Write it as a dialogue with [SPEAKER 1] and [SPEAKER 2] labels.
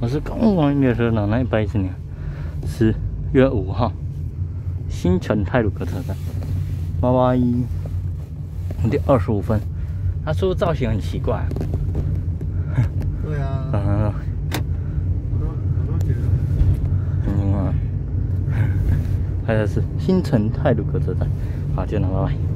[SPEAKER 1] 我是刚完列车的那一班是呢，十月五号，新城泰鲁格车站，八八一点二十五分。他说造型很奇怪。
[SPEAKER 2] 对啊，
[SPEAKER 1] 嗯，
[SPEAKER 2] 我都我都觉。
[SPEAKER 1] 嗯啊，还有是新城泰鲁格车站。好，就那，拜拜。